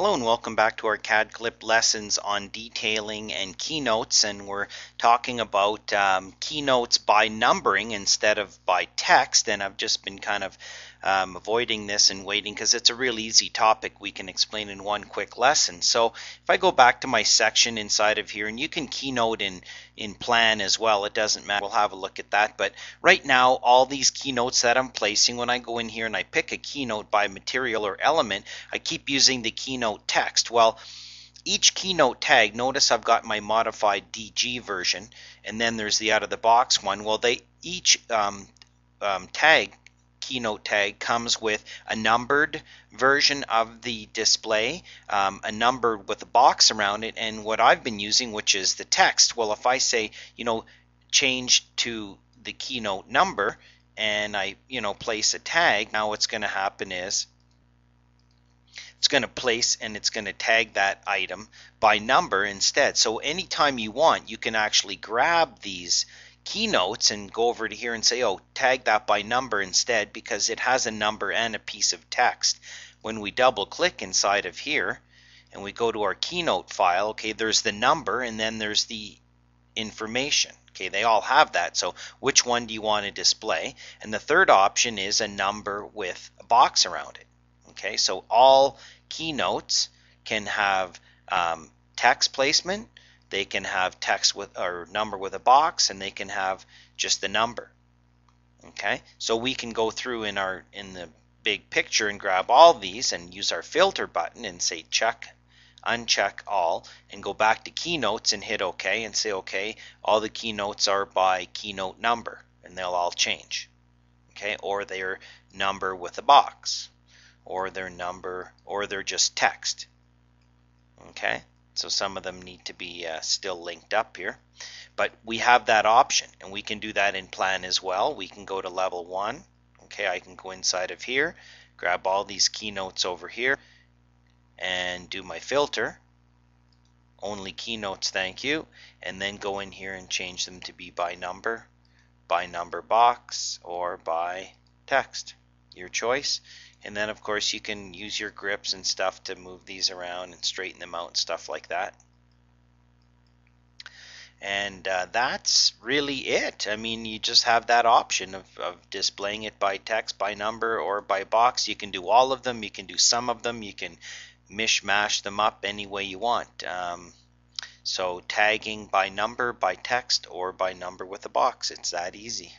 Hello and welcome back to our CAD clip lessons on detailing and keynotes and we're talking about um, keynotes by numbering instead of by text and I've just been kind of um, avoiding this and waiting because it's a real easy topic we can explain in one quick lesson. So if I go back to my section inside of here, and you can keynote in, in plan as well, it doesn't matter, we'll have a look at that. But right now, all these keynotes that I'm placing, when I go in here and I pick a keynote by material or element, I keep using the keynote text. Well, each keynote tag, notice I've got my modified DG version, and then there's the out of the box one. Well, they each um, um, tag keynote tag comes with a numbered version of the display, um, a number with a box around it, and what I've been using, which is the text. Well, if I say, you know, change to the keynote number, and I, you know, place a tag, now what's going to happen is it's going to place and it's going to tag that item by number instead. So anytime you want, you can actually grab these keynotes and go over to here and say, oh, tag that by number instead because it has a number and a piece of text. When we double click inside of here and we go to our keynote file, okay, there's the number and then there's the information. Okay, they all have that. So which one do you want to display? And the third option is a number with a box around it. Okay, so all keynotes can have um, text placement, they can have text with or number with a box, and they can have just the number. Okay, so we can go through in our in the big picture and grab all these and use our filter button and say check uncheck all and go back to keynotes and hit OK and say okay all the keynotes are by keynote number and they'll all change. Okay or their number with a box or their number or they're just text okay so some of them need to be uh, still linked up here. But we have that option, and we can do that in plan as well. We can go to level 1. Okay, I can go inside of here, grab all these keynotes over here, and do my filter. Only keynotes, thank you. And then go in here and change them to be by number, by number box, or by text. Your choice. And then of course you can use your grips and stuff to move these around and straighten them out and stuff like that. And uh, that's really it. I mean, you just have that option of, of displaying it by text, by number, or by box. You can do all of them. You can do some of them. You can mishmash them up any way you want. Um, so tagging by number, by text, or by number with a box. It's that easy.